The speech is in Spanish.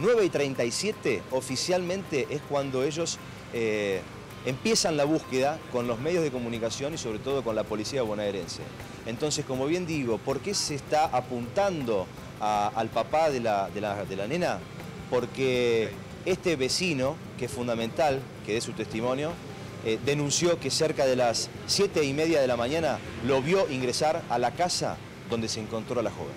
9 y 37 oficialmente es cuando ellos eh, empiezan la búsqueda con los medios de comunicación y sobre todo con la policía bonaerense. Entonces, como bien digo, ¿por qué se está apuntando al papá de la, de la nena? Porque este vecino, que es fundamental que dé su testimonio, eh, denunció que cerca de las siete y media de la mañana lo vio ingresar a la casa donde se encontró a la joven.